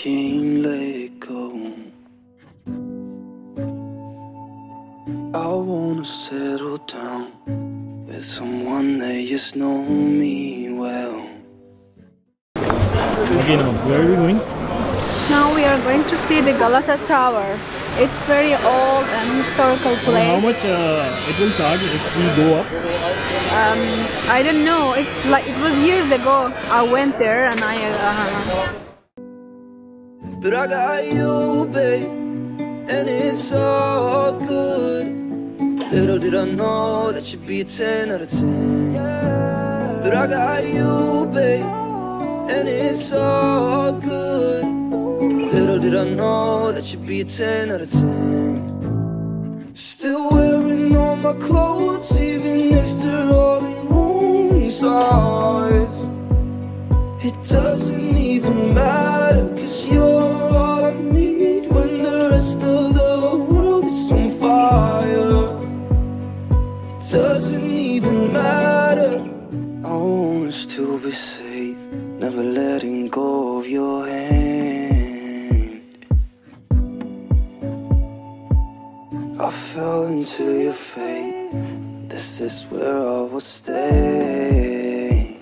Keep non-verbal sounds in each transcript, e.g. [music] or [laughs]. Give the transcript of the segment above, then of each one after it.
I can't let go. I wanna settle down with someone that just know me well. Again, where are we going? Now we are going to see the Galata Tower. It's very old and historical place. How much uh, it will charge if we go up? Um, I don't know. It's like it was years ago. I went there and I. Uh, But I got you, babe, and it's all good. Little did I know that you'd be a 10 out of 10. But I got you, babe, and it's all good. Little did I know that you'd be a 10 out of 10. Still wearing all my clothes, into your fate, this is where I will stay.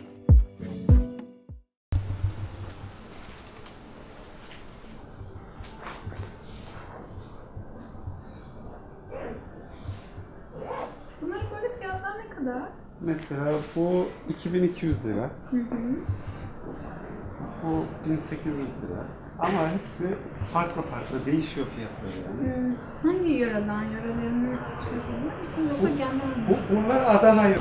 Bunların böyle fiyatlar ne kadar? Mesela bu 2200 lira. Bu 1800 lira. Ama hepsi farklı farklı değişiyor fiyatları yani. Hangi yöreden? Yörelerini bu, bu, bunlar Adana yok.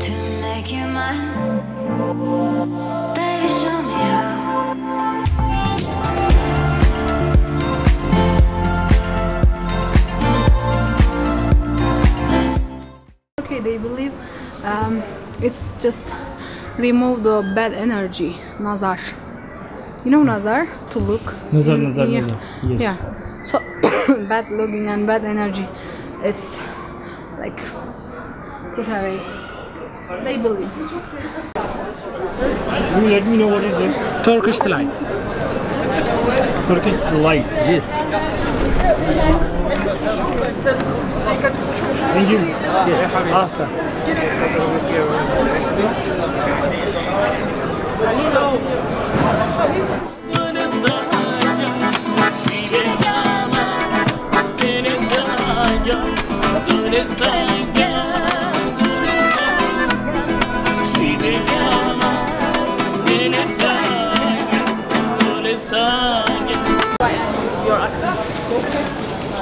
to make you mine. Baby, show me how. Okay, they believe um, it's just remove the bad energy, nazar. You know nazar to look. Nazar, in- nazar, yeah. nazar. Yes. Yeah. So [coughs] bad looking and bad energy, it's like push away. They believe. Will you let me know what is this? Turkish delight. Turkish delight. Yes. Thank you. Yes. Awesome.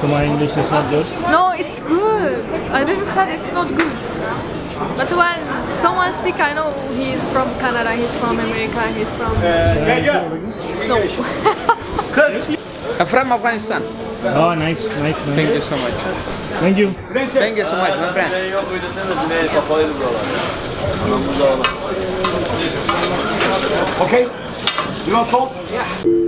So my English is not good. No, it's good. I didn't say it's not good. But when someone speak, I know he's from Canada, he's from America, he's from uh, no. [laughs] I'm from Afghanistan. Oh, nice, nice man. Thank you so much. Thank you. Thank you so much, my friend. Okay? You want salt? It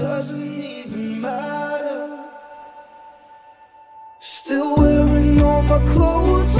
doesn't even matter. Still wearing all my clothes,